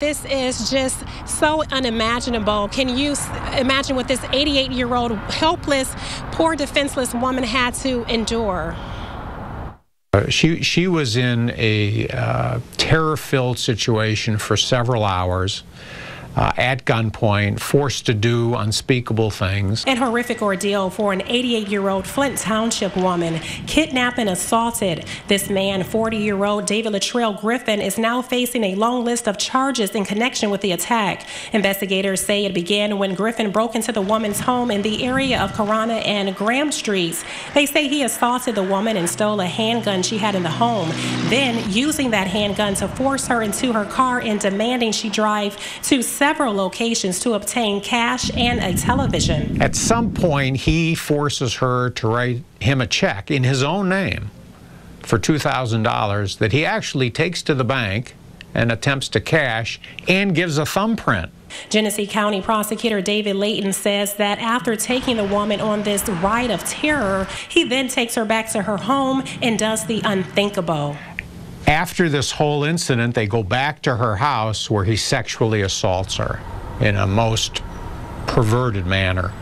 This is just so unimaginable. Can you imagine what this 88 year old helpless, poor, defenseless woman had to endure? Uh, she, she was in a uh, terror filled situation for several hours uh, at gunpoint, forced to do unspeakable things. An horrific ordeal for an 88 year old Flint Township woman kidnapped and assaulted. This man, 40 year old David Latrell Griffin, is now facing a long list of charges in connection with the attack. Investigators say it began when Griffin broke into the woman's home in the area of Corona and Graham Streets. They say he assaulted the woman and stole a handgun she had in the home, then using that handgun to force her into her car and demanding she drive to several locations to obtain cash and a television. At some point, he forces her to write him a check in his own name for $2,000 that he actually takes to the bank and attempts to cash and gives a thumbprint. Genesee County Prosecutor David Leyton says that after taking the woman on this ride of terror, he then takes her back to her home and does the unthinkable. After this whole incident, they go back to her house where he sexually assaults her in a most perverted manner.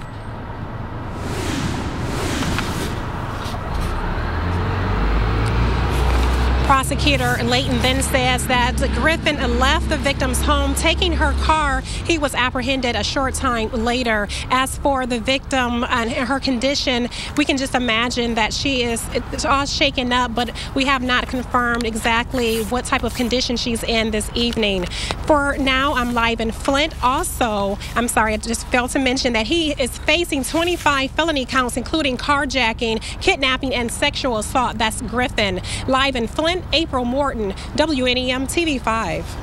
Prosecutor Leyton then says that Griffin left the victim's home, taking her car. He was apprehended a short time later. As for the victim and her condition, we can just imagine that she is all shaken up, but we have not confirmed exactly what type of condition she's in this evening. For now, I'm live in Flint. Also, I'm sorry, I just failed to mention that he is facing 25 felony counts, including carjacking, kidnapping, and sexual assault. That's Griffin. Live in Flint, April Morton, WNEM TV 5.